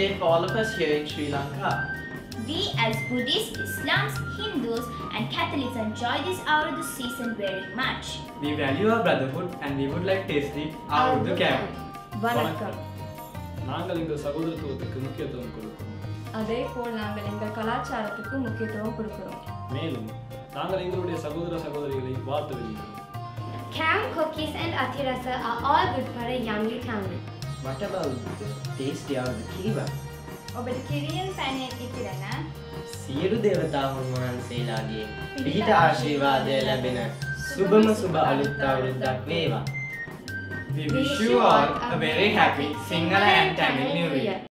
day for all of us here in Sri Lanka. We as Buddhists, Islams, Hindus and Catholics enjoy this hour of the season very much. We value our brotherhood and we would like to taste it out of the camp. வணக்கம் நாங்கள் எங்கள் சகோதரத்துவத்துக்கு முக்கியத்துவம் கொடுக்கிறோம் அதே போல் நாங்கள் எங்கள் கலாச்சாரத்துக்கு முக்கியத்துவம் கொடுக்கிறோம் மேலும் நாங்கள் எங்களுடைய சகோதர சகோதரிகளை வாழ்த்து வருகிறோம் Camp cookies and athirasa are all good for a yummy tummy. What about the tasty of the kiva? ඔබට කිරියෙන් පැනේ ඉතිරන සියලු දේවතාවුන් වහන්සේලාගේ පිහිට ආශීර්වාදය ලැබෙන සුබම සුබ අලුත් අවුරුද්දක් වේවා. We wish you all a very happy Sinhala and Tamil New Year.